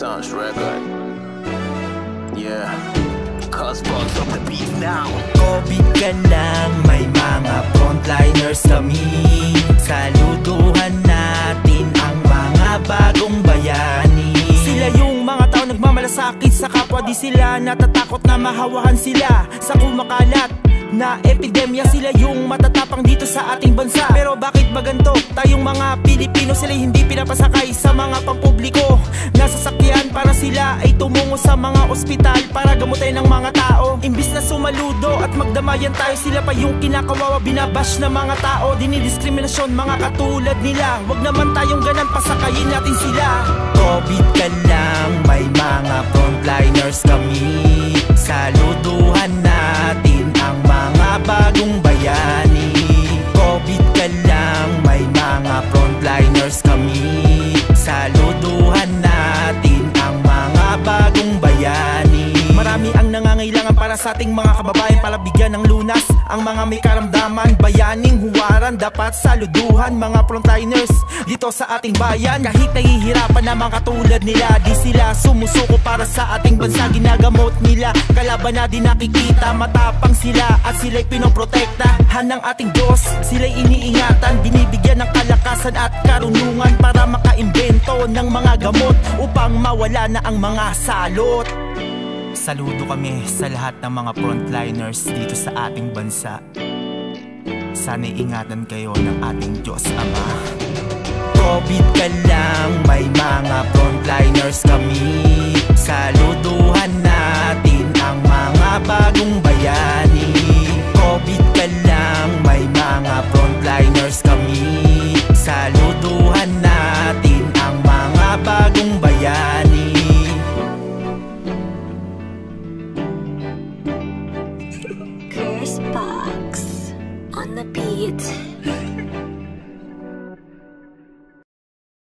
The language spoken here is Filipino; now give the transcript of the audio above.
Sounds record. Yeah. Cause bugs on the beat now. COVID ka lang, may mga frontliners kami Saluduhan natin ang mga bagong bayani Sila yung mga tao nagmamalasakit sa kapwa Di sila natatakot na mahawahan sila Sa kumakalat na epidemya Sila yung matatapang dito sa ating bansa Pero bakit ba ganito? Tayong mga Pilipino sila hindi pinapasakay sa mga pampubliko Nasasakyan sa mga ospital Para gamutin ng mga tao. Imbis na sumaludo at magdamayan tayo Sila pa yung kinakawawa. Binabash ng mga tao Dinidiskriminasyon mga katulad nila. Huwag naman tayong ganan pasakayin natin sila. COVID ka lang may mga frontliners kami. Saluduhan natin ang mga bagong bayani. COVID ka lang may mga frontliners para sa ating mga kababayan Para bigyan ng lunas ang mga may karamdaman Bayaning huwaran dapat saluduhan Mga frontliners dito sa ating bayan. Kahit nahihirapan na mga katulad nila Di sila sumusuko para sa ating bansa. Ginagamot nila kalaban na di nakikita Matapang sila at sila'y pinoprotektahan ng ating Diyos Sila'y iniingatan, binibigyan ng kalakasan at karunungan Para makaimbento ng mga gamot Upang mawala na ang mga salot Saludo kami sa lahat ng mga frontliners dito sa ating bansa. Sana'y ingatan kayo ng ating Diyos Ama. COVID ka lang, may mga frontliners kami. Saluduhan natin ang mga bagong bayani. it.